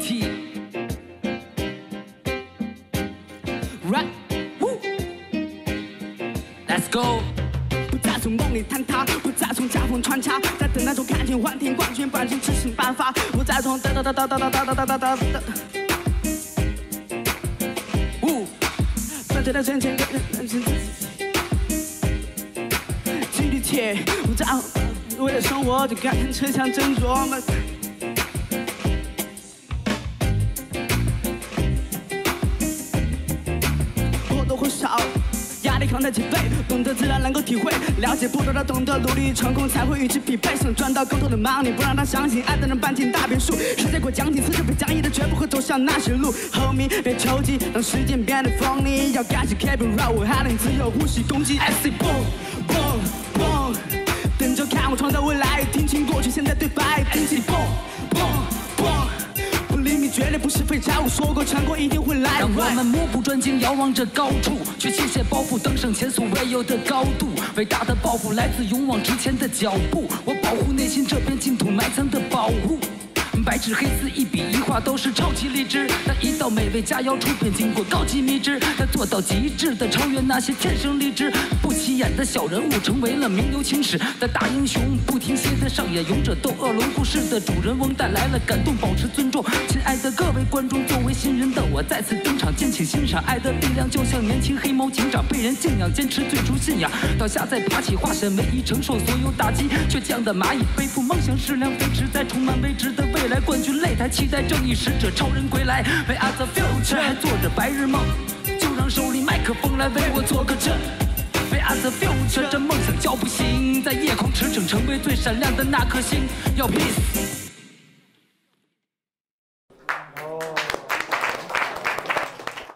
t Right, woo. Let's go. 不再从梦里坍塌，不再从夹缝穿插，在等那种看天幻听冠军，冠军自行颁发。不再从哒哒哒哒哒哒哒哒哒哒哒。呜，站在那阵前，认清自己。纪律铁，不再为了生活就感情车厢斟酌。压力扛得起背，懂得自然能够体会，了解不多的懂得，努力成功才会与之匹配。想赚到更多的 money，不让他相信爱的人搬进大别墅。世界过奖品，此时被讲义的绝不会走向那些路。Homie，别抽筋，让时间变得 funny，要开始 keep it real，我还能自由呼吸，攻击 I say boom boom boom，等着看我创造未来，听清过去现在对白，听起 boom boom 下午，说过成功一定会来。让我们目不转睛遥望着高处，去卸下包袱，登上前所未有的高度。伟大的抱负来自勇往直前的脚步，我保护内心这片净土埋藏的宝物。白纸黑字，一笔一画都是超级励志。那一道美味佳肴出品，经过高级秘制，他做到极致的超越那些天生丽质不起眼的小人物，成为了名留青史的大英雄。不停歇的上演勇者斗恶龙故事的主人翁，带来了感动，保持尊重。亲爱的各位观众，作为新人的我再次登场，敬请欣赏。爱的力量就像年轻黑猫警长，被人敬仰，坚持最初信仰。倒下再爬起，化身为一承受所有打击，倔强的蚂蚁背负梦想，矢量飞驰在充满未知的未来。冠军擂台，期待正义使者超人归来。为 a the future 还做着白日梦，就让手里麦克风来为我做个证。为 a the future 这梦想叫不醒，在夜空驰骋，成为最闪亮的那颗星。要 peace。